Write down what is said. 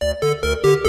Música